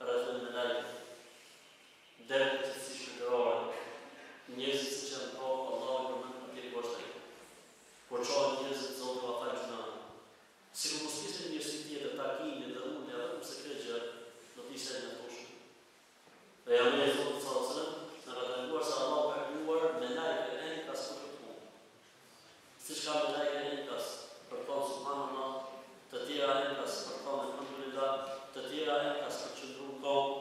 rrethojnë melaike, derë të cilësi shpirtërore, njerëzit se qenë po, Allahu i përmend atje poshtë ai. Kur çohen njerëzit, Zoti ua fal gjynahët. Sikur mos kishte një mirësi tjetër, takimi dhe unia vetëm pse kjo gjë do të ishte e mjaftueshme. Pejgamberi i Zotit, sallallahu alejhi ve sellem, na ka treguar se Allahu ka krijuar melaike enkas për këtë punë. Siç ka melaike enkas për të thënë subhanallah, të tjera enkas për të thënë elhamdulillah, të tjera enkas për të qëndru në komë,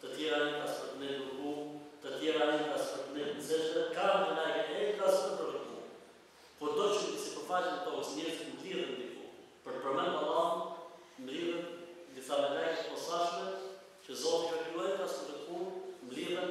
të tjera enkas për të nejtë në ruku, të tjera enkas për të nejtë në sexhde, ka melaike enkas për të rrëku. Kurdo që mbi sipërfaqen e tokës njerëzit mblidhen diku për të përmend Allahun, mblidhen disa melaike të posaçme që Zoti ka krijuar enkas për këtë punë, mblidhen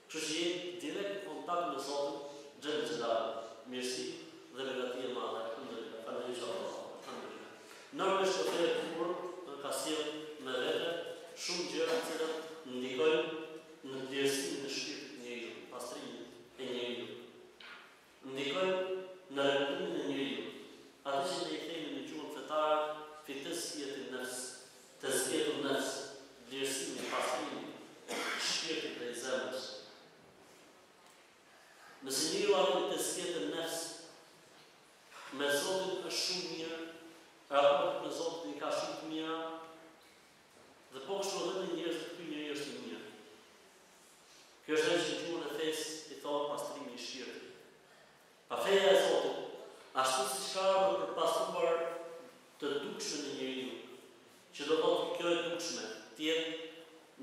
Kështu që jemi direkt në kontakt me Zotin xhelle xhelalu, mirësi dhe begati e madhe, elhamdulillah, falënderimi qoftë Allahut, elhamdulillah. Normalisht që feja e bukur ka sjellë me vete shumë gjëra të cilat ndikojnë në dëlirësimin e shpirtit të njeriut, pastrimin e njeriut. ndikojnë në rregullimin e njeriut, atë që ne i themi në gjuhën fetare si tezkijeti nefs, tezkijetu nefs, dëlirësimi, pastrimi, i shpirtit dhe i zemrës. Nëse njeriu arrin tezkijeten nefs me Zotin është shumë mirë, raportet me Zotin i ka shumë të mira, dhe po kështu edhe me njerëzit ky njeri është i mirë. Kjo është ajo që në gjuhën e fesë i thonë pastrimi i shpirtit. Pra feja e Zotit, ashtu siç ka ardhur për të pastruar të dukshmen e njeriut, që do thotë kjo e dukshme të jetë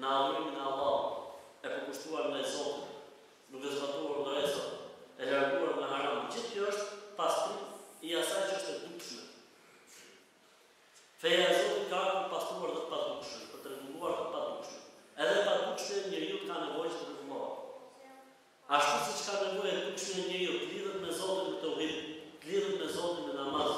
në adhurimin e Allahut, e përkushtuar ndaj Zotit, duke zbatuar urdhëresat, e larguar nga haramat, gjithë kjo është pastrim i asaj që është e dukshme. Feja e Zotit ka ardhur për të pastruar dhe të padukshmen, për të rregulluar të padukshmen. Edhe e padukshmja e njeriut ka nevojë që të rregullohet. Ashtu siç ka nevojë e dukshmja e njeriut të lidhet me Zotin me teuhid, të lidhet me Zotin me namaz,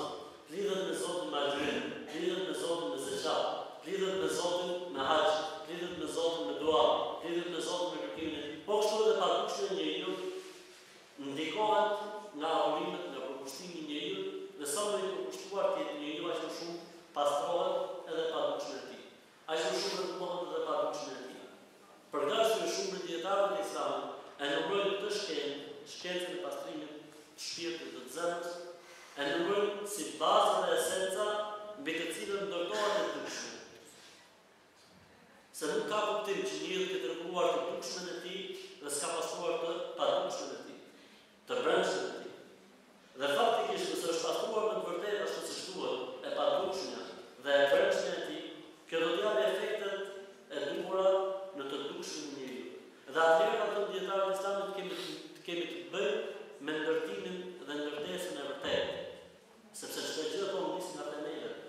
të lidhet me Zotin me agjërim, të lidhet me Zotin me zeqat, të lidhet me Zotin me haxh, të lidhet me Zotin me dua, të lidhet me Zotin me kërkimin e Tij, po kështu edhe e padukshmja e njeriut, Ndikohet nga adhurimet nga përkushtimi i njeriut dhe sa më i përkushtuar të jetë njeriu aq më shumë pastrohet edhe e padukshmja e tij. Aq më shumë rregullohet edhe e padukshmja e tij. Për këtë arsye shumë prej dijetarëve të Islamit e numrojnë këtë shkencë, shkencën e pastrimit të shpirtit dhe të zemrës, e numrojnë si bazë dhe esenca mbi të cilën ndërtohet e dukshmja. Se nuk ka kuptim që njeriu ta ketë rregulluar të dukshmen e tij dhe s'ka pastruar të padukshmen e tij, të brendshmen e tij. Dhe faktikisht nëse është pastruar me të vërtetë ashtu siç duhet, e padukshmja dhe e brendshmja e tij, kjo do të japë efektet e duhura në të dukshmen e njeriut. Dhe atëherë kanë thënë dijetarët e islamit kemi kemi të bëjmë me ndërtimin dhe ndërtesën e vërtetë. Sepse çdo gjë thonë nis nga themelet.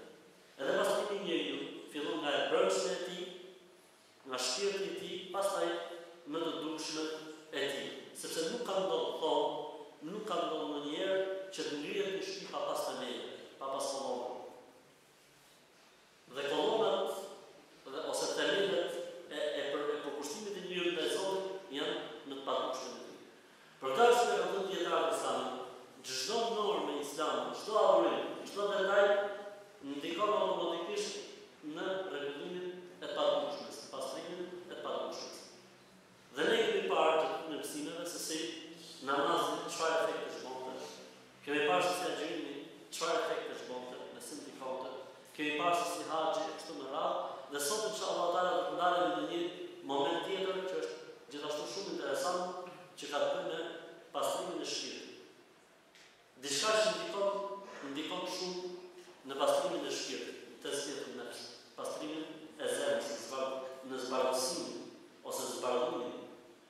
Edhe pastrimi i njeriut fillon nga e brendshmja e tij, nga shpirti i tij, pastaj në të dukshmen e tij. Sepse nuk ka ndodhur, thonë, nuk ka ndodhur ndonjëherë që të ngrihet një shtëpi pa pas themelet, pa pas kolona. Dhe kolonat dhe ose themelet e e për e përkushtimit të njeriut ndaj Zotit janë në të padukshmen e tij. Për këtë arsye kanë thënë dijetarët islamë, çdo normë islame, çdo adhurim, çdo detaj ndikon automatikisht në rregullimin e të padukshmes, në pastrimin e të padukshmes. Dhe ne kemi parë gjatë këtyre mësimeve se si namazi çfarë efektesh bonte, Kemi parë se si agjërimi çfarë efektesh bonte dhe si ndikonte. Kemi parë se si haxhi e kështu me radhë dhe sot insha Allahu Teala do të ndalemi në një moment tjetër që është gjithashtu shumë interesant që ka të bëjë me pastrimin e shpirtit. Diçka që ndikon ndikon shumë në pastrimin e shpirtit, në tezkijetun nefs, pastrimin e zemrës, në zbardhësimin ose zbardhimin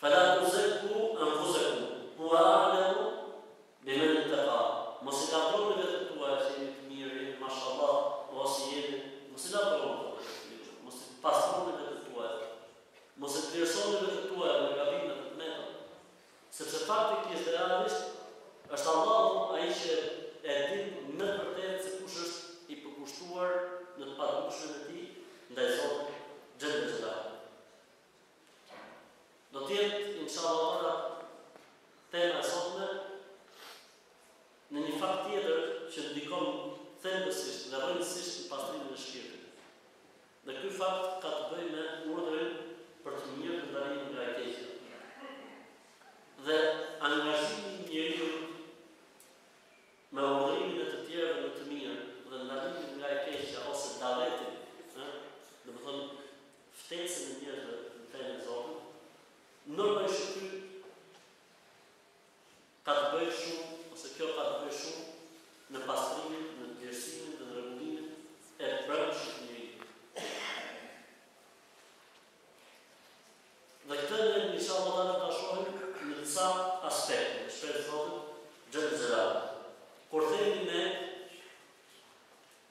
Fela tuzekku enfusekum huwa a'lemu bimen ittaqa Mos i lavdëroni veten tuaj se jeni të mirë, jeni mashallah, ose jeni, mos i lavdëroni veten tuaj, mos i pastroni veten tuaj, mos i vlerësoni veten tuaj nga gabimet e të metat, sepse faktikisht dhe realisht është Allahu ai që e din me të vërtetë se kush është i përkushtuar në të padukshmen e tij ndaj Zotit xhelle xhelaluhu. Do të jetë inshallah taala tema e sotme në një fakt tjetër që ndikon thelbësisht dhe rëndësisht në pastrimin e shpirtit. Dhe ky fakt ka të bëjë me urdhrin për të mirë dhe ndalimin nga e keqja. Dhe angazhimi i njeriut me urdhrimin e të tjerëve në të mirë dhe ndalimin nga e keqja ose davetin, ë, domethënë Ftesën e njerëzve në fenë e Zotit, domosdo ky ka të bëjë shumë ose kjo ka të bëjë shumë në pastrimin, në vlerësimin dhe në rregullimin e brendshëm të njeriut. Dhe këtë ne inshallah do ta shohim në disa aspekte, me shpresë të Zotit xhelle xhelaluhu. Kur themi ne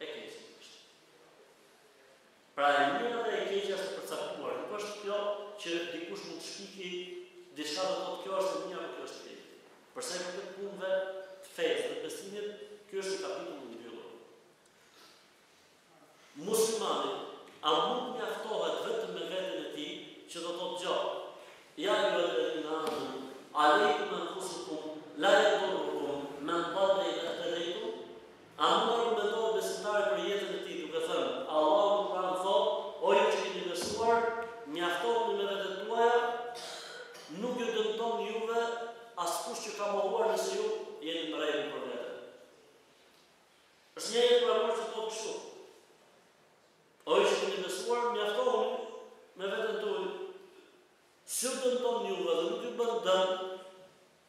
E keqja është. Pra e mira dhe e keqja është e përcaktuar, nuk është kjo që dikush mund të shpiki diçka dhe të thotë kjo është e mira apo kjo është e keqja. Për sa i përket punëve të fesë dhe besimit, ky është një kapitull i mbyllur. Muslimani a mund të mjaftohet vetëm me veten e tij që do thotë gjë, Ja ju e dhe të namë, a lejtë me në fusë të punë, la e të punë, me në bërë dhe i dhe të rejtë, A mund ta rrugëtojë besimtari për veten e tij duke thënë, Allahu në Kur'an thotë, O ju që keni besuar, mjaftohuni me veten tuaj, nuk ju dëmton juve askush që ka mohuar nëse ju jeni në rregull për vete. Është një ajet kuranor që thotë kështu, O ju që keni besuar, mjaftohuni me veten tuaj, s'ju dëmton juve dhe nuk ju bën dëm,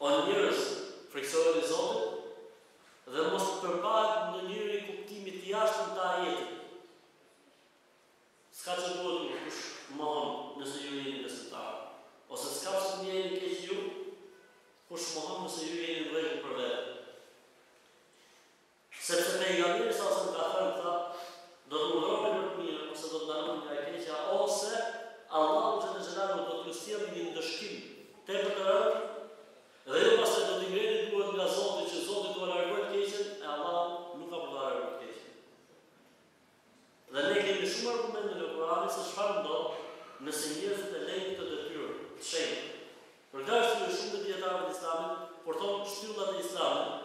O njerëz, frikësojeni Zotin, dhe mos të përmbahet ndonjëri kuptimit të jashtëm të ajetit. S'ka që duhet kur kush mohon nëse ju jeni besimtarë, ose s'ka pse të ndjeheni keq ju, kush mohon nëse ju jeni në rregull për veten. Sepse Pejgamberi sallallahu alejhi dhe sellem ka thënë, tha, Do të urdhëroni në të mirën ose do të ndaloni nga e keqja ose Allahu xhelle xhelaluhu do t'ju sjellë një ndëshkim tepër të rëndë dhe ju pastaj do t'i ngreni duart nga Zoti që Zoti t'ua largojë të keqen e Allahu nuk ka për ta larguar të keqen. Dhe ne kemi shumë argumente nga Kurani se çfarë ndodh nëse njerëzit e lënë këtë detyrë të shenjtë. Për këtë arsye shumë prej dijetarëve të Islamit, thonë shtyllat e Islamit,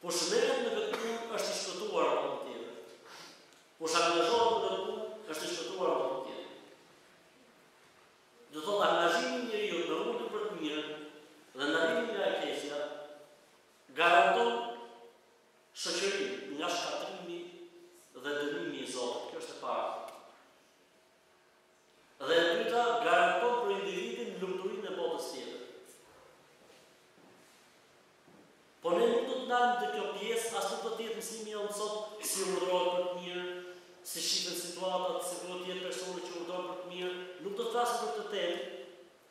Kush merret me këtë punë është i shpëtuar në botën tjetër. Kush angazhohet në këtë punë është i shpëtuar në botën tjetër. Do thotë angazhimi i njeriut në urdhrin për të mirë dhe ndalimi nga e keqja garanton shoqërinë nga shkatërrimi dhe dënimi i Zotit. Kjo është e para. Dhe e dyta, garanton për individin lumturinë e botës tjetër. Po ne nuk do të ndalemi te kjo pjesë, as nuk do të jetë mësimi jonë sot si urdhërohet për të mirë, si shifen situatat, si duhet të jetë personi që urdhëron për të mirë, nuk do të flasim për këtë temë,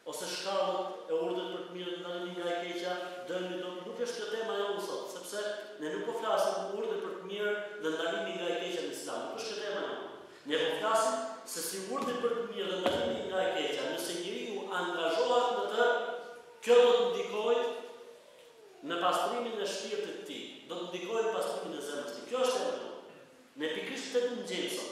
ose shkallët e urdhrit për të mirën, ndalimin nga e keqja, imanin e dobët, nuk është kjo tema jonë sot, sepse ne nuk po flasim urdhri për të mirën dhe ndalimin nga e keqja në Islam, nuk është kjo tema jonë. Ne po flasim se si urdhri për të mirë dhe ndalimi nga e keqja, nëse njeriu angazhohet në të, kjo do të ndikojë në pastrimin e shpirtit të tij, do të ndikojë në pastrimin e zemrës së tij. Kjo është tema jonë. Ne pikërisht këtë duam të gjejmë sot.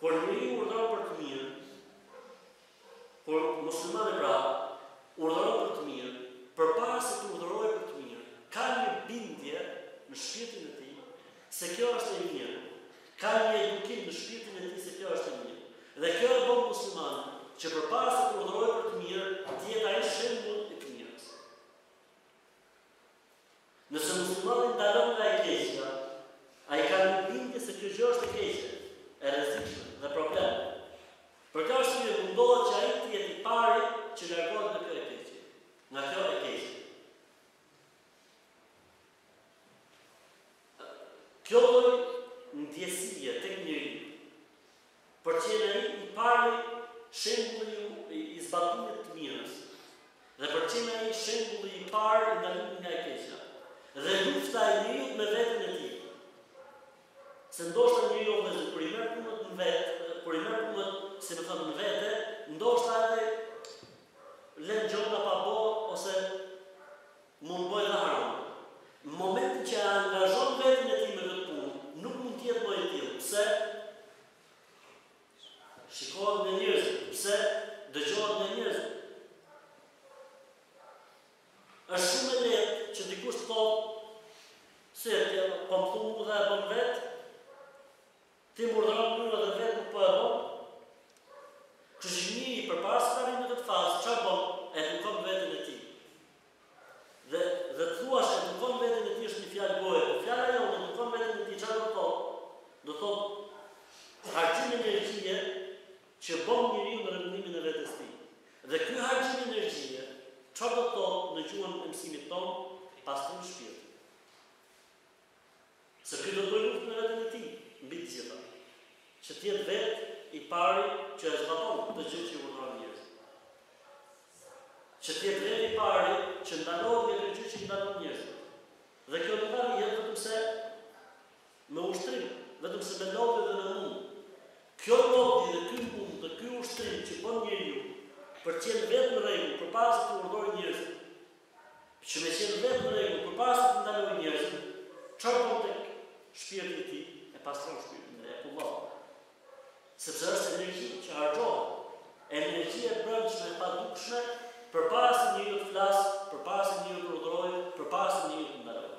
Por një njeri urdhëron për të mirë, por muslimani pra urdhëron për të mirë, përpara se të urdhërojë për të mirë, ka një bindje në shpirtin e tij se kjo është e mirë, ka një edukim në shpirtin e tij se kjo është e mirë. Dhe kjo e bën muslimanin që përpara se të urdhërojë për të mirë, të jetë ai shembull i të mirës. Nëse muslimani ndalon nga e keqja, ai ka një bindje se kjo gjë është e keqe, e rrezikshme dhe problem. Për këtë arsye mundohet që ai të jetë i pari që largohet nga kjo e keqje, nga kjo e keqje. Kjo lloj ndjesie tek njeriu Për me qenë ai i pari shembulli i zbatimit të mirës dhe për me qenë ai shembulli i parë i ndalimit nga e keqja dhe lufta e njeriut me veten e tij se ndoshta njeriu vëllezër kur i merr punët në vetë kur i merr punët si me thënë në vete ndoshta edhe len gjona pa bo ose Mund po edhe harron. Në momentin që e angazhon veten e tij me këtë punë, nuk mund të jetë më i tillë. Pse? Shikohet nga njerëzit. Pse? Dëgjohet nga njerëzit. Është shumë e lehtë që dikush t'i thotë, si je ti që, po më thu mua dhe e bën vetë? Ti më urdhëron mua edhe vetë nuk po e bën? Kështu që njeriu përpara se të vijë në këtë fazë, çfarë bën? Edukon veten e tij. Dhe dhe të thuash edukon veten e tij është një fjalë goje, por fjala jonë edukon veten e tij çfarë do të thotë? Do thotë harxhim energjie që bën njeriu në rregullimin e vetes së tij. Dhe ky harxhim energjie çfarë do të thotë në gjuhën e mësimit tonë? Pastrim shpirti. Se ky do të bëjë luftë me veten e tij, mbi të gjitha. Që të jetë vetë i pari që e zbaton këtë gjë që i urdhëron njerëzit. Që të jetë vetë i pari që ndalohet nga kjo gjë që i ndalon njerëzit. Dhe kjo nuk arrihet vetëm se me ushtrim, vetëm se me lodhje dhe me mund. Kjo lodhje dhe ky mund dhe ky ushtrim që bën njeriu për të qenë vetë në rregull përpara se të urdhërojë njerëzit, Për me qenë vetë në rregull, përpara se të ndalojë njerëzit, çfarë bën tek shpirti i tij? E pastron shpirtin dhe e kullon. Sepse është energji që harxhohet, energji e brendshme e padukshme, përpara se njeriu të flasë, përpara se njeriu të urdhërojë, përpara se njeriu të ndalojë.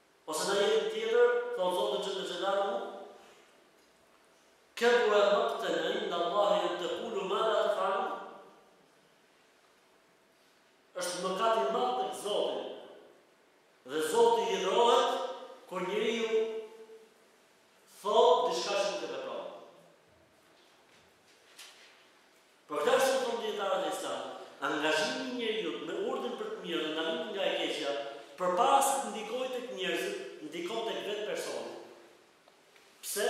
Ose në jetën tjetër, thotë Zoti xhelle xhelaluhu, Kebura makten indallahi en tekulu ma la tefalun, Është mëkat i madh tek Zoti dhe Zoti hidhrohet kur njeriu thotë diçka që nuk e vepron. Për këtë arsye thonë dijetarët e Islamit, angazhimi i njeriut me urdhrin për të mirë dhe ndalimin nga e keqja, përpara se të ndikojë tek njerëzit, ndikon tek vetë personi. Pse?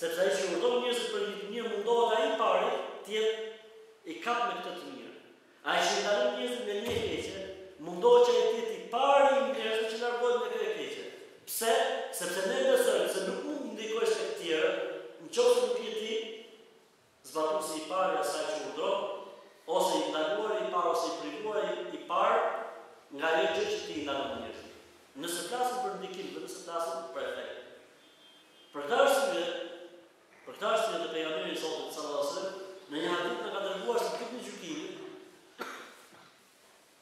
Sepse ai që urdhëron njerëzit për një të mirë mundohet ai i pari të jetë i kapun me këtë të mirë. Ai që i ndalon njerëzit nga një e keqe, mundohet që ai të jetë i pari i njerëzve që largohet nga kjo e keqe. Pse? Sepse ne besojmë se nuk mund të ndikosh tek të tjerët, në qoftë se nuk je ti zbatuesi i parë i asaj që urdhëron, ose i ndaluari i parë ose i privuari i parë nga ajo gjë që ti i ndalon njerëzve. Nëse flasim për ndikim dhe nëse flasim për efekt. Për këtë arsye, për këtë arsye dhe pejgamberi i Zotit sallallahu alajhi wasallam në një hadith na ka treguar se ditën e gjykimit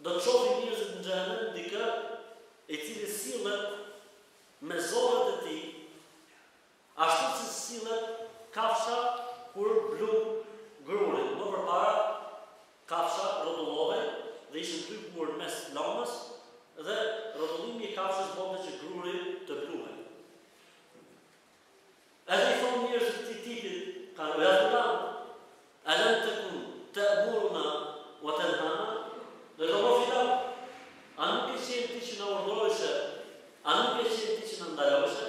do të shohin njerëzit në xhehenem dikë i cili sillet me zorrat e tij Ashtu si sillet kafsha kur blun grurin. Më përpara kafsha rrotullohej dhe ishin dy gurë mes lëmës dhe rrotullimi i kafshës bënte që gruri të bluhej. Edhe i thonë njerëzit këtij tipi ka thënë Ja fulan, elem tekun te'muruna wa tenhana? Do i thonë O filan, a nuk ke qenë ti që na urdhërojshe, a nuk ke qenë ti që na ndalojshe?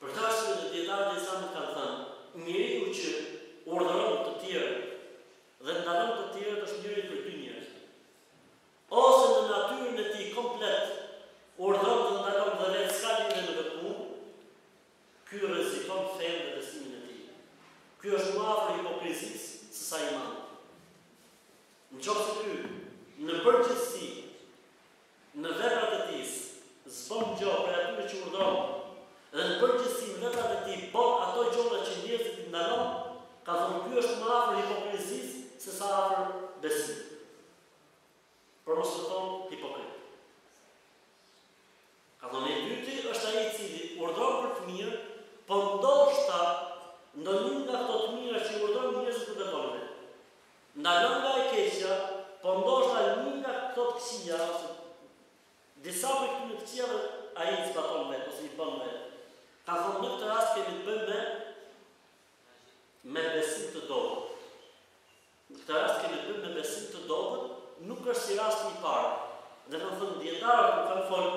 Për këtë arsye dhe dijetarët e Islamit kanë thënë, njeriu që urdhëron të tjerët dhe ndalon të tjerët është njëri prej dy njerëzve. Ose në natyrën e tij komplet urdhëron dhe ndalon dhe vetë s'ka lidhje me këtë punë, ky rrezikon fenë dhe besimin e tij. Ky është më afër hipokrizisë sesa imanit. Në qoftë se ky në përgjithësi Në veprat e tij s'bën gjo prej atyre që urdhëron dhe në përgjithësi në veprat e tij bën ato gjona që njerëzit i ndalon, ka thënë ky është më afër hipokrizisë se sa afër besimit. Për mos me thënë hipokrit. Ka thënë i dyti është ai i cili urdhëron për të mirë, por ndoshta ndonjë nga këto të mira që i urdhëron njerëzit nuk e bën vetë. Ndalon nga e keqja, por ndoshta një nga këto të këqija ose disa prej këtyre të këqijave ai i zbaton vetë ose i bën vetë. Kanë thënë në këtë rast kemi të bëjmë me me besim të dobët. Në këtë rast kemi të bëjmë me besim të dobët, nuk është si rasti i parë. Dhe kanë thënë dijetarët kur kanë folur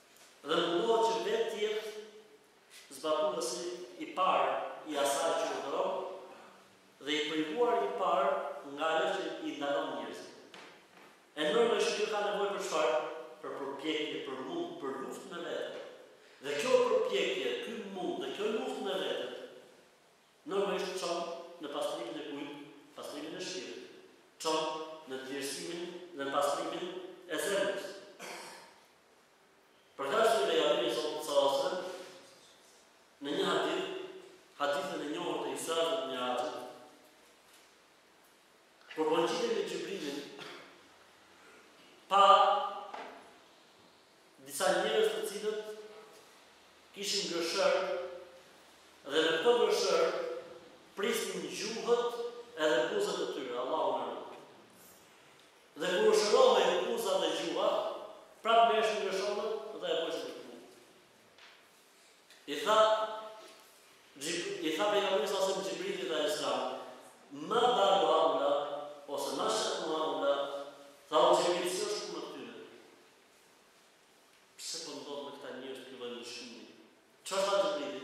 Dhe mundohet që vetë të jetë zbatuesi i parë i asaj që urdhëron dhe i privuari i parë nga ajo që i ndalon njerëzit. E normalisht kjo ka nevojë për çfarë? Për përpjekje, për mund, për luftë me veten. Dhe kjo përpjekje, ky mund dhe kjo luftë me veten normalisht çon në pastrimin e kujt? Pastrimin e shpirtit. Çon në dlirësimin dhe në pastrimin e zemrës. Përderisa Pejgamberi i Zotit sallallahu alejhi ve sellem në një hadith, hadithin e njohur të Isra'it dhe të Mi'rajit, po ngjitej me Xhibrilin, pa disa njerëz të cilët kishin gërshërë dhe me këto gërshërë prisshin gjuhët edhe buzët e tyre, Allahu më Dhe kur u shërohej buza dhe gjuha, prapë merrshin gërshërët dhe e bëshin atë punë. I tha, i tha pejgamberi a.s. Xhibrilit alejhi selam, ma balu haula, ose ma she'nu haula, tha o Xhibril, si është puna e këtyre? Pse po ndodh me këta njerëz të këllojnë në shumë? Çfarë tha Xhibrili?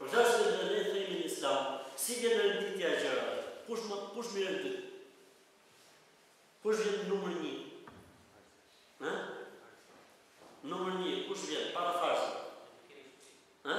Për shkak se ne në fenë islame, si vjen renditja e gjërave, kush më kush më vjen i dytë? Kush vjen numër 1? Hë? Numër 1, kush vjen para farzit? Hë?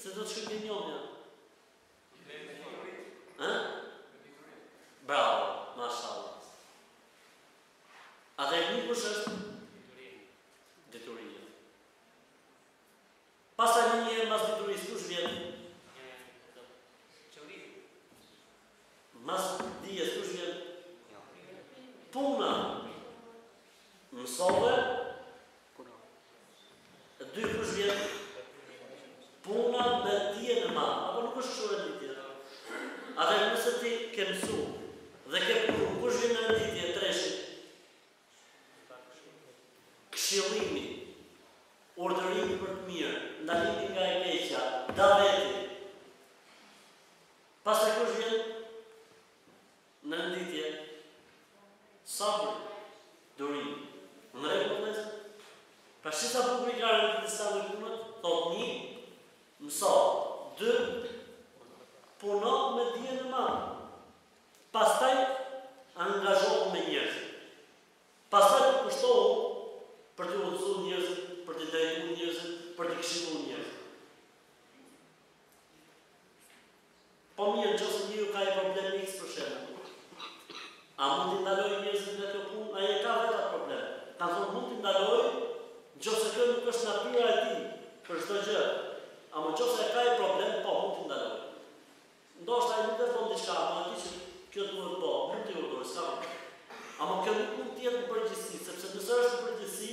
Se do të ishte një njëshja. Ha? Bravo, mashallah. Atëherë një kush është? Dituria. Pastaj mas diturisë, kush vjen? Mas dijes kush vjen puna mësove e dy kush vjen puna me dijen e madhe apo nuk është kështu renditje atëherë nëse ti ke mësu dhe ke punu kush vjen në renditje e treshi këshillimi urdhërimi për të mirë ndalimi nga e keqja daveti Pastaj kush vjen në renditje? Sabri, durimi. Në rregull vëllezër? Pra si ta bëjmë regjimin e ditës sa me punët? Thotë një, mëso, dy, puno me dijen e marrë. Pastaj angazhohu me njerëzit. Pastaj përkushtohu për t'i udhëzuar njerëzit, për t'i drejtuar njerëzit, për t'i këshilluar njerëzit. Po mirë në qoftë se njeriu ka një problem X për shembull, a mund t'i ndalojë njerëzit nga kjo punë, se ai e ka vetë atë problem. Kanë thonë mund t'i ndalojë në qoftë se kjo nuk është natyra e tij për çdo gjë, ama në qoftë se e ka një problem, po mund t'i ndalojë. Ndoshta ai nuk e bën diçka, ama e di që kjo duhet bo, mund t'i urdhërojë, s'ka problem. Ama kjo nuk mund të jetë në përgjithësi, sepse nëse është në përgjithësi,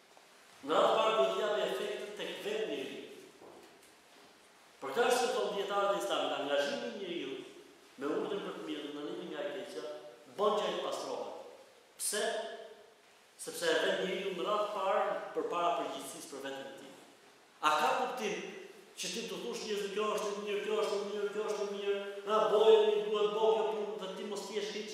Në radhë të parë duhet të japë efekt tek vetë njeriu. Për këtë arsye thonë dijetarët islam, angazhimi i njeriut me urdhrin për të mirë dhe ndalimin nga e keqja bën që ai të pastrohet. Pse? Sepse edhe njeriu në radhë të parë përpara përgjegjësisë për veten e tij. A ka kuptim që ti t'u thush njerëzve kjo është e mirë, kjo është e mirë, kjo është e mirë, na bojeni, duhet bërë kjo punë dhe ti mos të jesh hiç?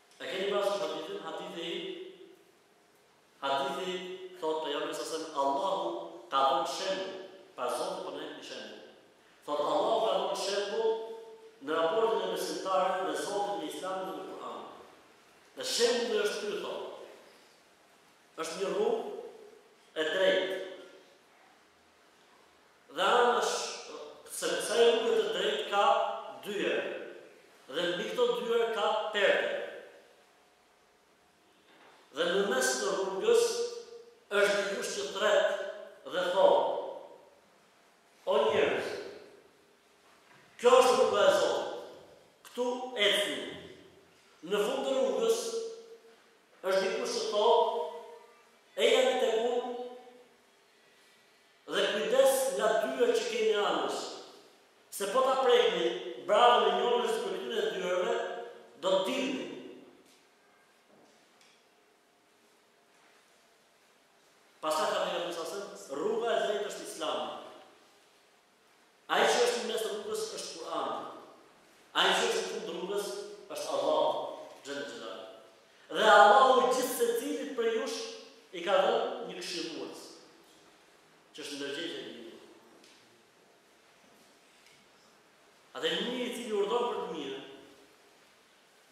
E keni parasysh hadithin, hadithi i hadithi thotë pejgamberi a.s. Allahu ka dhënë shembull, pa Zoti po na jep shembull. Thotë Allahu ka dhënë shembull në raportin e besimtarit me Zotin me Islamin dhe me Kur'anin. Dhe shembulli është ky thotë. Është një rrugë e drejtë. Dhe anash kësaj rruge të drejtë ka dyer dhe mbi këto dyer ka perde. Dhe në mes të rrugës është dikush që thërret dhe thotë, O njerëz, kjo është rruga e Zotit, këtu ecni. Në fund të rrugës është dikush që thotë, Ejani tek unë, Dhe kujdes nga dyert që keni anash, se po ta prekni bravën e njonës prej këtyre dyerve, do të hyni. Pastaj tha pejgamberi sallallahu alajhi wasallam, rruga e drejtë është Islami. Ai që është në mes të rrugës është Kur'ani. Ai që është në fund të rrugës është Allahu, xhelle xhelalu. Dhe Allahu gjithsecilit prej jush i ka dhënë një këshillues që është ndërgjegje e mirë. Atëherë një njeri i cili urdhon për të mirë,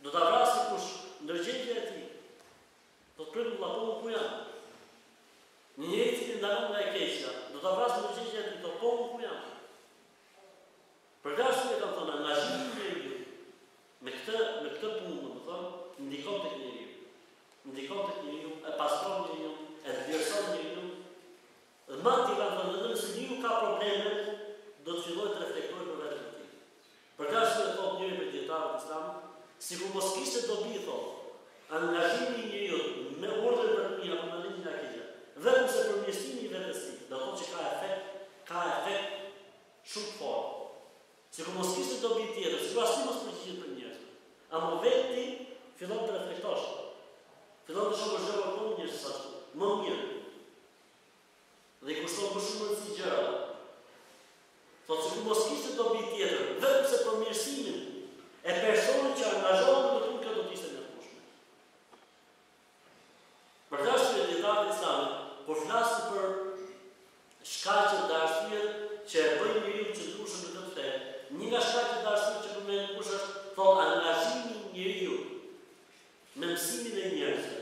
do ta vrasë kush ndërgjegjja e tij. Do të pyesë veten po unë ku jam. Një njeri si ti ndalon nga e keqja, do ta vrasë ndërgjegja ty, thotë po unë ku jam. Për këtë arsye kam thënë, angazhimi i njeriut me këtë me këtë punë, domethënë, ndikon tek njeriu. Ndikon tek njeriu, e pastron njeriun, e dëlirëson njeriun. Dhe madje kam thënë, edhe nëse njeriu ka probleme, do të fillojë të reflektojë për veten e tij. Për këtë arsye thotë njëri prej dijetarëve të Islamit, sikur mos kishte dobi thotë, angazhimi i njeriut me urdhrin për të mirë apo me ndalimin nga e keqja, vetëm se përmirësimi i vetes tij, domethënë që ka efekt, ka efekt shumë të fortë. Sikur mos kishte dobi tjetër, sikur asnjë mos përgjigjet prej njerëzve. Ama vetë ti fillon të reflektosh. Fillon të shohësh, përzgjedh njerëzit, i pastron më mirë. Dhe i kushton më shumë rëndësi gjërave. Thotë sikur mos kishte dobi tjetër, vetëm se përmirësimin e personit që angazhohet në këtë punë kjo do të ishte e mjaftueshme. Për këtë arsye dijetarët e Islamit kur flasin për shkaqet dhe arsyet që e bëjnë njeriun të qëndrueshëm në këtë fe, një nga shkaqet dhe arsyet që përmendin kush është, thotë angazhimi i njeriut me mësimin e njerëzve.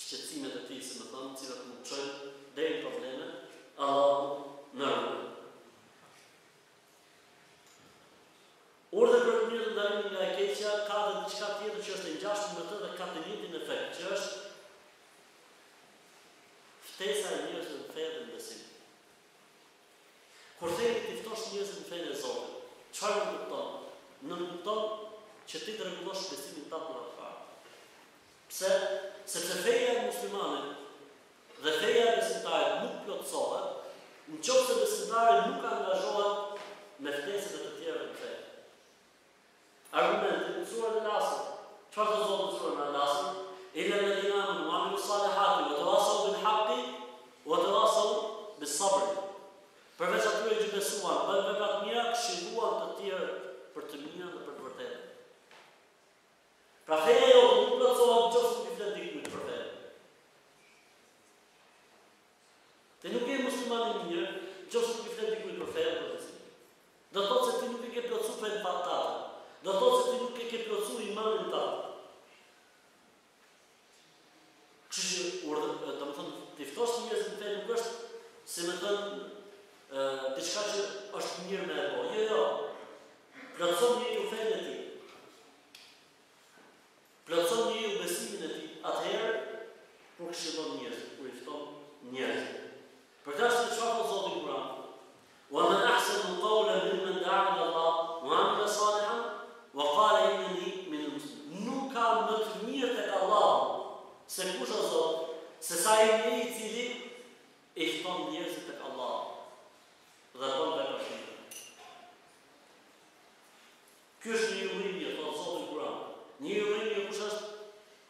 shqetësimet e tij, si me thënë, të cilat mund të çojnë deri në probleme, Allahu na ruaj. Urdhri për të mirë dhe ndalimi nga e keqja ka edhe diçka tjetër që është e ngjashme me të dhe ka të njëjtin efekt, që është ftesa e njerëzve në fe dhe në besim. Kur themi t'i ftosh njerëzit në fenë e Zotit, çfarë do të thotë? Nënkupton që ti të rregullosh besimin tënd në atë fakt. Pse? Sepse feja e muslimanit dhe feja e besimtarit nuk plotësohet në qoftë se besimtari nuk angazhohet me ftesën e të tjerëve në fe. Argumenti, në Surën Al-Asr, çfarë thotë Zoti në Surën Al-Asr? Illa alladhina amanu wa amilu s-salihati wa tawassaw bil-hakki wa tawassaw bis-sabri. Përveç atyre që besuan, bënë vepra të mira, këshilluan të tjerët për të mirën dhe për të vërtetën. Pra feja jote nuk plotësohet në qoftë se nuk i flet dikujt për fe. Ti nuk je musliman i mirë në qoftë se nuk i flet dikujt për fe apo e fton. Do thotë se ti nuk e ke plotësu fenë tate. Do thotë se ti nuk e ke plotësu imanin tat. Kështu që urdhër, domethënë t'i ftosh njerëzit në fe nuk është si me thënë ë diçka që është mirë me e bo. Jo, jo. Plotëson njeriu fenë e tij. Plotëson njeriu besimin e tij. Atëherë kur këshillon njerëzit, kur i fton njerëzit, Prandaj çfarë thotë Zoti Kur'an, Wa men ahsanu qawlen mimmen da'a ila Allah wa amila salihan wa qale inneni minel muslimin, Nuk ka më të mirë tek Allahu se kush thotë Zoti, sesa ai njeri i cili i fton njerëzit tek Allahu dhe bën vepra të mira. Ky është më i miri thotë Zoti në Kuran. Më i miri kush është?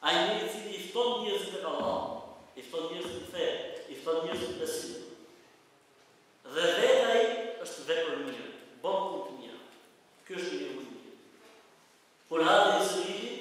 Ai njeri i cili i fton njerëzit tek Allahu, i fton njerëzit në fe, i fton njerëzit në besim. Dhe vetë ai është vepërmirë, bën punë të mira. Ky është më i miri. Kurani i Zërillit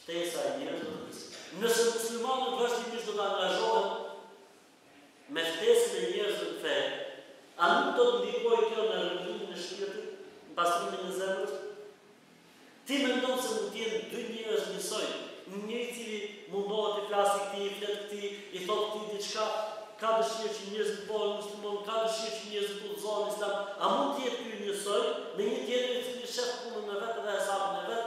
Ftesa e njerëzve të ris. Nëse muslimani vazhdimisht do të angazhohet me ftesën e njerëzve në fe, a nuk do të ndikojë kjo në ndriçimin e shpirtit, në pastrimin e zemrës? Ti mendon se mund të jenë dy njerëz njësoj, një njeri i cili mundohet t'i flasë këtij, i flet këtij, i thotë këtij diçka, ka dëshirë që njerëzit të bëhen muslimanë, ka dëshirë që njerëzit të udhëzohen në Islam, a mund të jetë ky njësoj me një tjetër i cili shef punën e vet dhe hesabin e vet,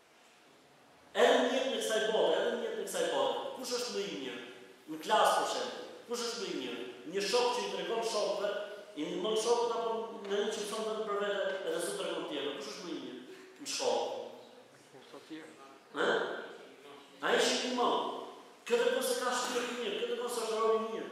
Edhe në jetën e kësaj bote, edhe në jetën e kësaj bote, kush është më i mirë? Në klasë për shembull, kush është më i mirë? Një shok që i tregon shokëve, i ndihmon shokët apo njëri që mëson vetëm për vete edhe s'u tregon tjerëve, kush është më i mirë? Në shkollë. Ëh? Ai që i ndihmon. Kjo tregon se ka shpirt të mirë, kjo tregon se është rob i mirë.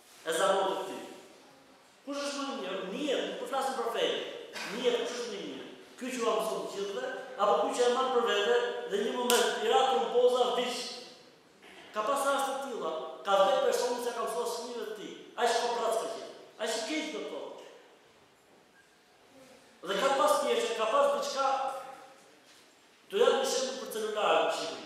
E sa voti të tij? Kush është më i mirë? Njeri, nuk po flasim për fe. Njeri kush është më i mirë? Ky që ua mëson të gjithëve, apo ky që e mban për vete dhe një moment i ra tromboza vdiq? Ka pas raste të tilla, ka vdek personi dhe s'ia ka mësuar fëmijëve të tij. Aq koprrac ka qenë. Aq i keq do të thotë. Dhe ka pas pjesë, ka pas diçka Do jap një shembull për celularët në Shqipëri.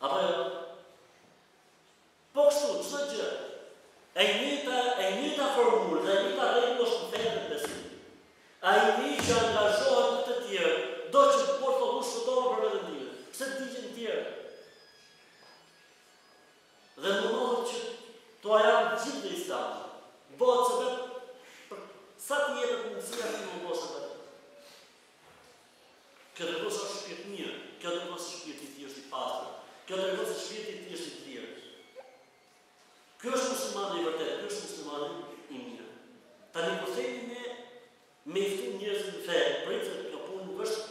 Apo jo? Po kështu, çdo gjë, e njëjta, e njëjta formulë dhe i njëjti rregull është në fe dhe në besim. Ai njeri që angazhohet me të tjerët, do që të po të thotë unë shpëtova për veten time, pse të digjen të tjerët? Dhe mundohet që t'ua japë të gjithëve Islamin. Bëhet se vetë, për sa të jepet mundësia ti mundohet se vetë. Kjo tregon se është shpirtmirë, kjo tregon se shpirti i tij është i pastër, kjo tregon se shpirti i tij është i thjeshtë. Ky është muslimani i vërtetë, ky është muslimani i mirë. Tani kur themi ne me i ftu njerëzit në fe, pra kjo punë nuk është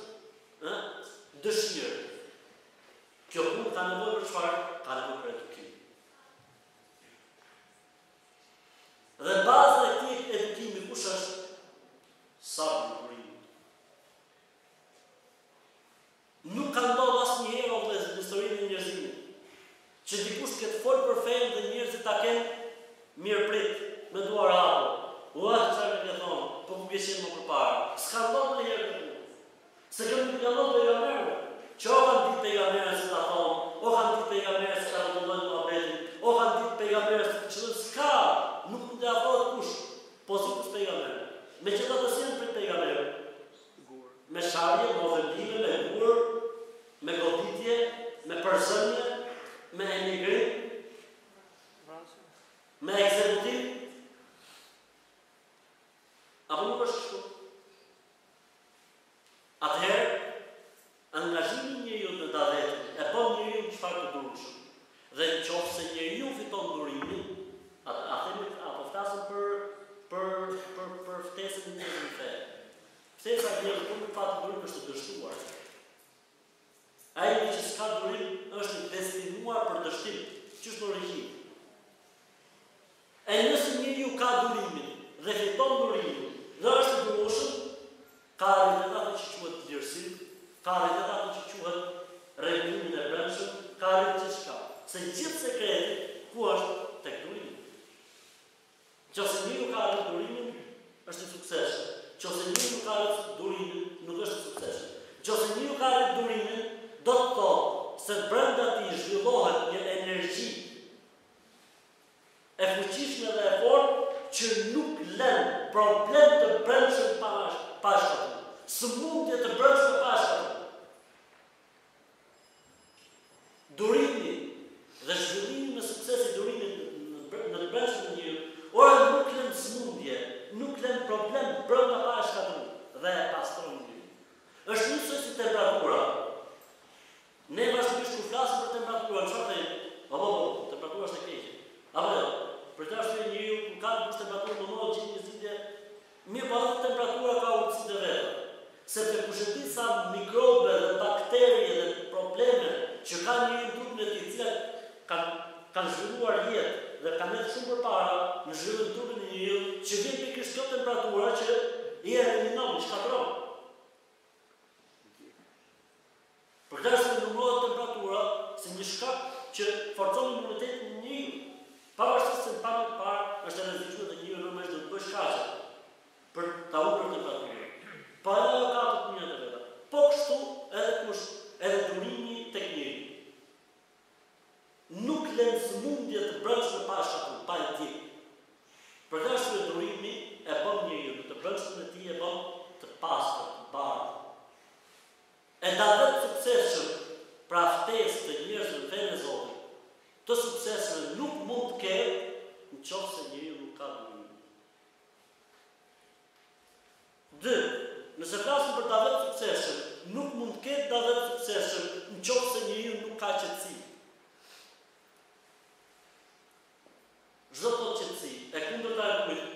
dëshirë. Kjo punë ka nevojë për çfarë? Ka nevojë për edukim. Dhe baza e këtij edukimi kush është? Sabri, durimi. Nuk ka ndodhur asnjëherë o vëllezër në historinë e njerëzimit që dikush të ketë folë për fenë dhe njerëzit ta kenë mirëprit me duar hapur. Uah çfarë më ke thënë, po ku ke qenë më përpara? S'ka ndodhur ndonjëherë kjo punë. Se kemi të gjallë pejgamberët. Që e kanë ditë pejgamberët si ta thonë, e kanë ditë pejgamberët si ta rrotullojnë muhabetin, e kanë ditë pejgamberët si të këshillojnë, s'ka, nuk mund të afrohet kush pozitës së pejgamberëve. Megjithatë si janë prit pejgamberët? Me sharje, me ofendime, me gurë, me goditje, me përzënie, me emigrim, me ekzekutim. Apo nuk është kështu? atëherë angazhimi i njeriut në davet e bën njeriun çfarë të durueshëm. Dhe në qoftë se njeriu fiton durimin, atë a themi a po flasim për për për për ftesën e njeriut në fe. Ftesa e njeriut kur nuk ka në të durim është e dështuar. Ai që s'ka durim është i destinuar për dështim, qysh në origjinë. E nëse njeriu ka durimin dhe fiton durimin dhe është i durueshëm, ka arrit atë që quhet përmirësim, ka arrit atë që quhet rregullimin e brendshëm, ka arrit gjithçka, se gjithë sekreti ku është tek durimi. Qoftë se njeriu ka arrit durimin, është i suksesshëm. Qoftë se njeriu s'ka arrit durimin, nuk është i suksesshëm. Qoftë se njeriu ka arrit durimin, do të thotë se brenda tij zhvillohet një energji e fuqishme dhe e fortë që nuk lën problem të brendshëm pa shkatërru, sëmundje të brendshme pa shkatërru. Durimi dhe zhvillimi me sukses i durimit në të brendshmen e njeriut, ore nuk len sëmundje, nuk len problem brenda pa e shkatërru dhe e pastron njeriun. Është njësoj si temperatura. Ne vazhdimisht kur flasim për temperaturën, çfarë themi? Po po po, temperatura është e keqe. Apo jo? Për këtë arsye njeriu kur ka dikush temperaturë mundohet gjithë një zgjidhje Mirëpo temperatura ka urtësitë e veta, sepse kushedi sa mikrobe dhe baktere dhe probleme që ka njeriu në trupin e tij të cilat kanë kanë zhvilluar jetë dhe kanë ecë shumë përpara në zhvillim në trupin e njeriut që vjen pikërisht kjo temperatura që i eliminon, i shkatërron. Përderisa numërohet temperatura si një shkak që forcon imunitetin e njeriut, pavarësisht se në pamje të parë është e rrezikshme dhe njeriu normalisht duhet të bëjë shkaqe për ta ulur temperaturën, po edhe ajo ka ato të mirat e veta. Po kështu edhe kjo, edhe durimi tek njeriu. Nuk lë sëmundje të brendshme pa e shëruar, pa e djegë. Për këtë arsye durimi e bën njeriun në të brendshmën e tij e bën të pastër, të bardhë. E davet të suksesshëm, pra ftesë te njerëzit në fenë e Zotit, të suksesshme nuk mund të ketë në qoftë se njeriu nuk ka durim. Dy, Nëse flasim për davet të suksesshëm, nuk mund të ketë davet të suksesshëm në qoftë se njeriu nuk ka qetësi. Ç'do të thotë qetësi, e kundërta e kujt?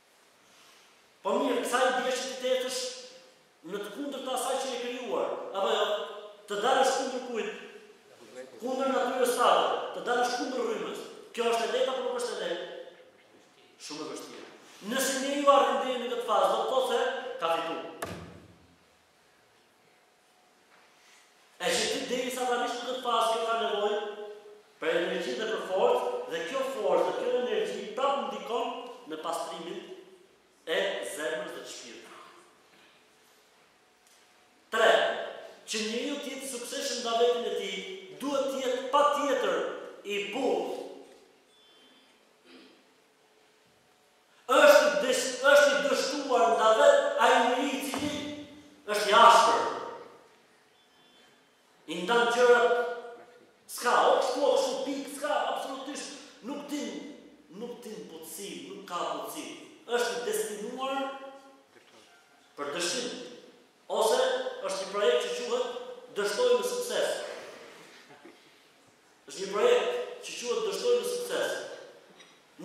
Po mirë, kjo kërkon prej teje që ti të ecësh në të kundërt të asaj që je krijuar, apo jo? Të dalësh kundër kujt? Kundër natyrës tate, të dalësh kundër rrymës. Kjo është e lehtë apo nuk është e lehtë? Shumë e vështirë. Nëse njeriu arrin deri në këtë fazë, do të thotë se ka fituar. E që ti derisa t'arrish në këtë fazë ke nevojë për energji dhe për forcë dhe kjo forcë dhe kjo energji prapë ndikon në pastrimin e zemrës dhe të shpirtit. Tre, që njeriu të jetë i suksesshëm në davetin e tij, duhet të jetë patjetër i butë. Është është i dështuar në davet ai njeri i cili është i ashpër. I ndan gjërat o kështu o kështu pik s'ka absolutisht nuk din nuk din butësi nuk ka butësi është i destinuar për dështim ose është një projekt që quhet dështoj me sukses është një projekt që quhet dështoj me sukses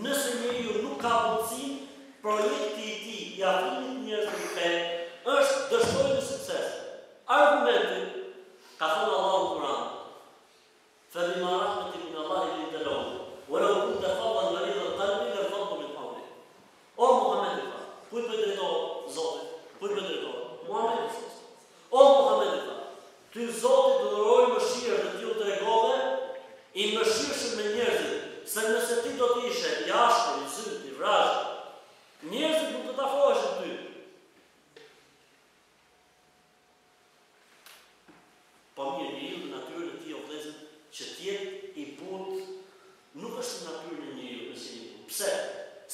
Nëse njeriu nuk ka butësinë, projekti i tij i afrimit njerëzve në fe është dështoj me sukses. Argumenti, Ka thënë Allahu në Kur'an, Febima rahmetin min Allahi linte lehum, walaw kunte faddan ghalidhal qalbi lanfaddu min hawlik. O Muhammed i tha, Kujt po i drejtohet? Zoti? Kujt po i drejtohet? Muhamedit. O Muhamed i tha, Ty Zoti të dhuroi mëshirë dhe ti u tregove i mëshirshëm me njerëzit, se nëse ti do të ishe i ashpër, i zymtë, i vrazhdë, njerëzit nuk do të t'afroheshin ty. Po mirë, njeriu në natyrën e tij o vëllezër që të jetë i butë Nuk është në natyrën e njeriut butësia. Pse?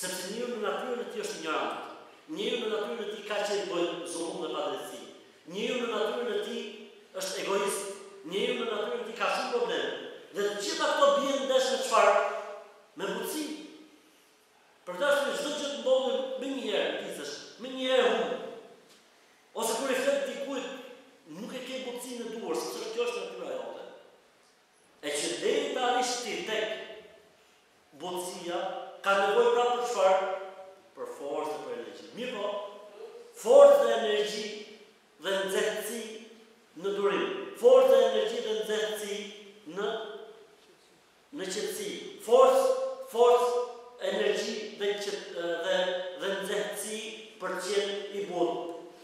Sepse njeriu në natyrën e tij është injorant. Njeriu në natyrën e tij ka qejf bëjë zullum dhe padrejtësi. Njeriu në natyrën e tij është egoist. Njeriu në natyrën e tij ka shumë probleme. Dhe të gjitha këto bien ndesh me çfarë? Me butësinë. Për këtë arsye çdo gjë të ndodh menjëherë ndizesh, menjëherë e humbet. Ose kur i flet dikujt nuk e ke butësinë e duhur, sepse kjo është natyra jote. E që të arrish ti tek butësia, ka nevojë prapë për çfarë? Për forcë dhe për energji. Mirëpo, forcë dhe energji dhe nxehtësi në durim, forcë dhe energji dhe nxehtësi në qetësi, forcë, forcë, energji dhe qet, dhe dhe nxehtësi për të qenë i butë.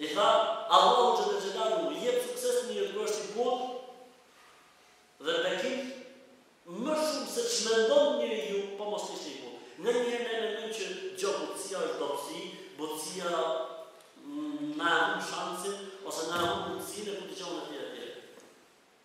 I tha, Allahu xhelle xhelaluhu jep sukses të mirë kur je i butë dhe bekim më shumë se ç'mendon njeriu po mos të ishte i butë. Ndonjëherë ne mendojmë që gjoja butësia është dobësi, butësia na e humb shansin ose na e humb mundësinë e ku di unë etj etj.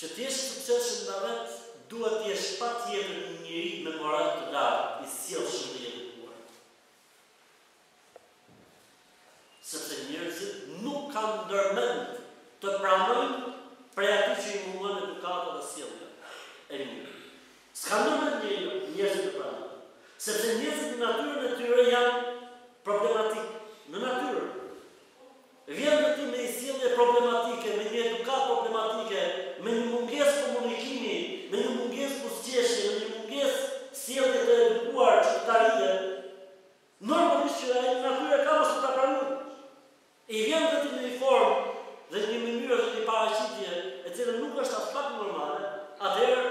Që të jesh i suksesshëm në davet, duhet të jesh patjetër një njeri me moral të lartë, i sjellshëm dhe i edukuar. Sepse njerëzit nuk kanë ndërmend të pranojnë prej atij që i mungon edukata dhe sjellja e mirë. S'kanë ndërmend njerëzit të pranojnë. Sepse njerëzit në natyrën e tyre janë problematikë. Në natyrë. Vjen edhe ti me një sjellje problematike, me një edukatë problematike, me një mungesë komunikimi, me një mungesë buzëqeshje, me një mungesë sjellje të edukuar që të ta rridhet, normalisht që ai natyrë e ka mos të ta pranojë. I vjen dhe ti në një formë dhe një mënyrë dhe një paraqitje e cila nuk është aspak normale, atëherë,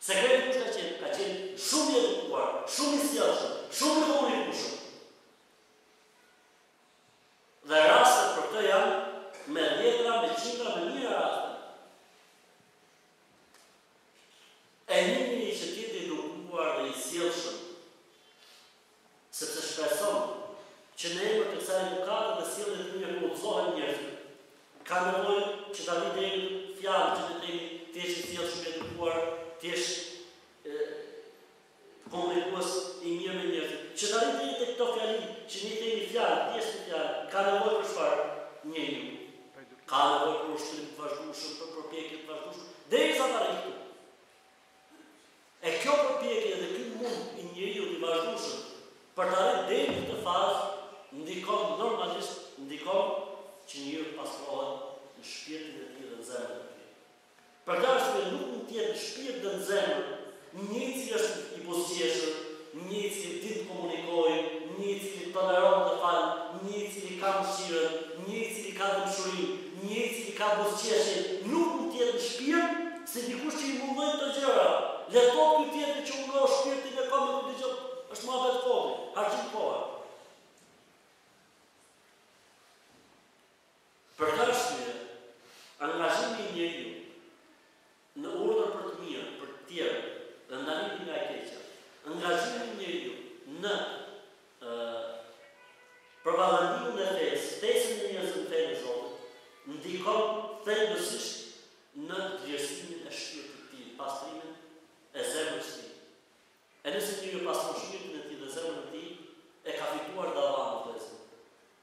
Sekreti kush ka qenë? Ka qenë shumë i edukuar, shumë i sjellshëm, shumë i komunikueshëm. Dhe rastet për këtë janë me dhjetëra, me qindra, me mijëra raste. E njeriu që të jetë i edukuar dhe i sjellshëm, sepse shpreson që në emër të kësaj edukate dhe sjellje të mirë të udhëzohen njerëzit, ka nevojë që të arrijë deri në fjalë që ne themi të jesh i sjellshëm, i edukuar, të jesh komunikues i mirë me njerëzit. Që të arrijë deri tek këto fjali që ne i themi fjalë, thjesht fjalë, ka nevojë për çfarë? Njeriu ka nevojë për ushtrim të vazhdueshëm, për përpjekje të vazhdueshme, derisa të arrijë këtu. E kjo përpjekje dhe ky mund i njeriut i vazhdueshëm për të arritë deri në këtë fazë ndikon normalisht ndikon që njeriu të pastrohet në shpirtin e tij dhe në zemrën e tij. Për këtë arsye nuk mund të jetë në shpirt dhe në zemër një njeri i cili është i buzëqeshur, Njëri i cili din të komunikojë, njëri i cili toleron dhe fal, njëri i cili ka mëshirën, njëri i cili ka dashurinë, njëri i cili ka buzëqeshjen, nuk mund të jetë në shpirt si dikush që i mungojnë këto gjëra. Le të thotë ky tjetri që u ngroh shpirti me këmbë nuk dëgjon, është muhabet foti, harxhim kohe. Për këtë arsye, angazhimi i njeriut Në urdhërin për të mirën, për të tjerët dhe ndalimin nga e keqja. Angazhimi i njeriut në propagandimin e fesë, ftesën e njerëzve në fenë e Zotit, ndikon thelbësisht në dëlirësimin e shpirtit të tij, pastrimin e zemrës së tij. E nëse njeriu e pastron shpirtin e tij dhe zemrën e tij, e ka fituar davanën, vëllezër.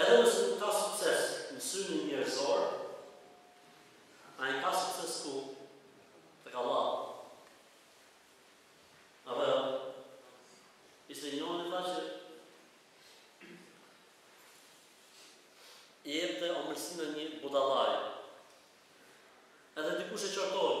Edhe nëse nuk ka sukses në synin njerëzor, ai ka sukses ku? Tek Allahu. Apo jo? Ishte njoni tha që i jepte omëlsinë një budallari. Edhe dikush e qortoi.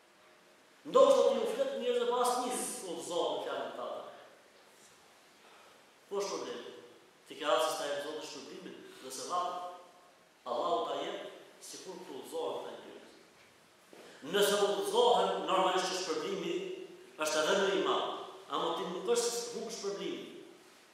Ndoshta ti u flet mirë dhe po asnjë s'u udhëzon me fjalën tënde. Ku është problemi? Ti ke ardhur se ta jep Zoti shpërblimin dhe sevapin. Allahu ta jep sikur të udhëzohen këta njerëz. Nëse udhëzohen, normalisht që shpërblimi është edhe më i madh. Amo ti nuk është se ke humbë shpërblimin.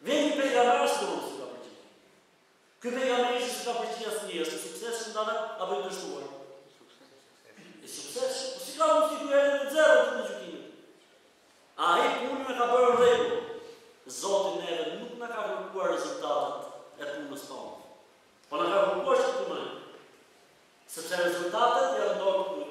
Vjen një pejgamber askush nuk e ka pëlqyer. Ky pejgamber që s'e ka pëlqyer asnjë, është i suksesshëm ndana apo i dështuar? I suksesshëm. Po si ka mundësi ky edhe me zero Ditën e Gjykimit? A ai punën e ka bërë në rregull? Zoti neve nuk na ka kërkuar rezultatet e punës tonë. Po na ka kërkuar që të punojmë. Sepse rezultatet janë në dorë të.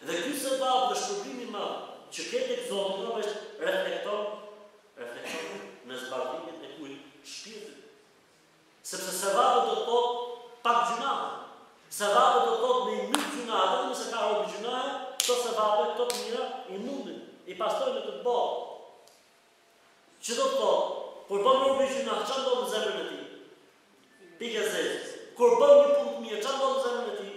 Dhe ky sevap dhe shpërblim i madh që ke tek Zoti normalisht reflekton reflekton në zbardhjen e kujt? Shpirtit. Sepse sevape do të thotë pak gjynah. Sevape do të thotë me i myt gjynahet, nëse ka robi gjynah, këto sevape, këto të mira i mundin, i pastrojnë në këtë botë. Që do të thotë, kur bën robi gjynah, çfarë ndodh në zemrën e tij? Pikë e zezë. Kur bën një punë të mirë, çfarë ndodh në zemrën e tij?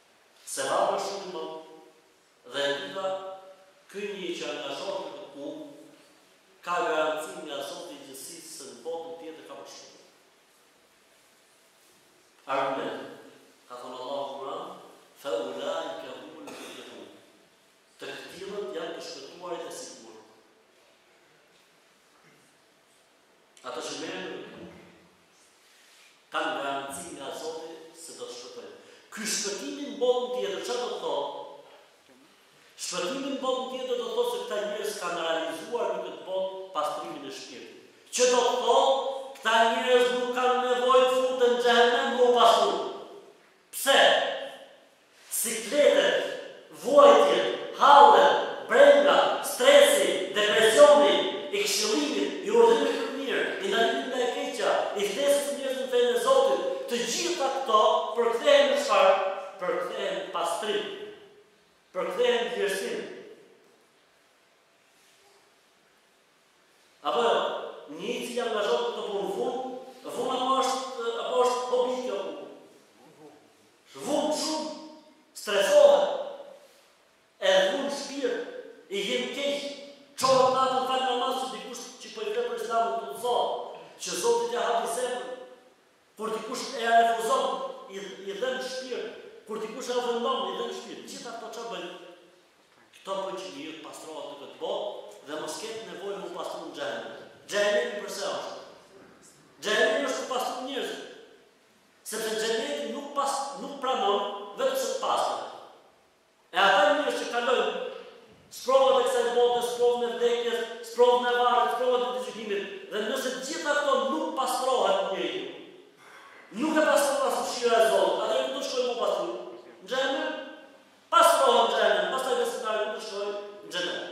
Se ka pa shumë mo Dhe e dyta Ky njeri që angazhohet në këtë punë Ka garanci nga Zoti i Gjithësisë se në botën tjetër ka shpëtu Argumenti Ka thënë Allahu në Kur'an Fe ulaike humul muflihun Të këtillët janë të shpëtuarit e sigurt. Ato që merren kanë garanci nga Zoti se do të shpëtojnë. Ky shpëtimi në botën tjetër çfarë do të thotë? Shpëtimi në botën tjetër do të thotë se këta njerëz kanë realizuar në këtë botë pastrimin e shpirtit. Që do të thotë, këta njerëz nuk kanë nevojë të futen në xhehenem me u pastru. Pse? Sikletet, vuajtjet, hallet, brenga, stresi, depresioni, i këshillimit, i urdhërimit për të mirë, i ndalimit nga e keqja, i ftesës së njerëzve në fenë e Zotit, të gjitha këto përkthehen në çfarë? Përkthehen në pastrim. Përkthehen në dëlirësim. Apo jo? Një i cili angazhohet për këtë punë vuan, vuan apo s'vuan? Vuan shumë, stresohet, i vuan shpirti, i vjen keq, çohet natën fal namaz që dikush që po i flet për Islamin të udhëzohet, që Zoti t'ia hapi zemrën, Kur dikush e refuzon, i dhemb shpirti, kur dikush e ofendon, i dhemb shpirti. Gjitha këto ça bëjnë? Këto bëjnë që njeriu të pastrohet në këtë botë dhe mos ketë nevojë me u pastru në xhehenem. Xhehenemi përse është? Xhehenemi është për të pastruar njerëzit. Sepse xheneti nuk pas, nuk pranon vetëm se të pastër. E ata njerëz që kalojnë sprovat e kësaj bote, sprovën e vdekjes, sprovën e varrit, sprovat e ditës së gjykimit, dhe nëse me gjitha këto nuk pastrohet njeriu, nuk e pastron as mëshira e Zotit, atëherë ku do të shkojë me u pastru? Në xhehenem. Pastrohet në xhehenem, pastaj besimtari ku do të shkojë? Në xhenet.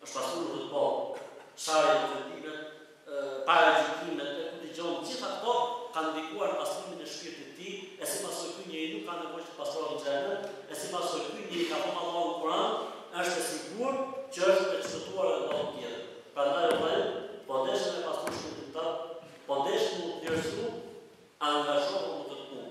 Është pastru po sharjet, ofendimet, paragjykimet që dëgjon të gjitha këto kanë ndikuar në pastrimin e shpirtit të tij, e si pasojë ky njeri nuk ka nevojë të pastrohet në xhehenem, e si pasojë ky njeri ka thonë Allahu në Kur'an, është e sigurt që është me të shpëtuar në botën tjetër. Prandaj o vëllai, po desh me pastru shpirtin tënd, po desh me u dëlirësu, angazhohu në këtë punë.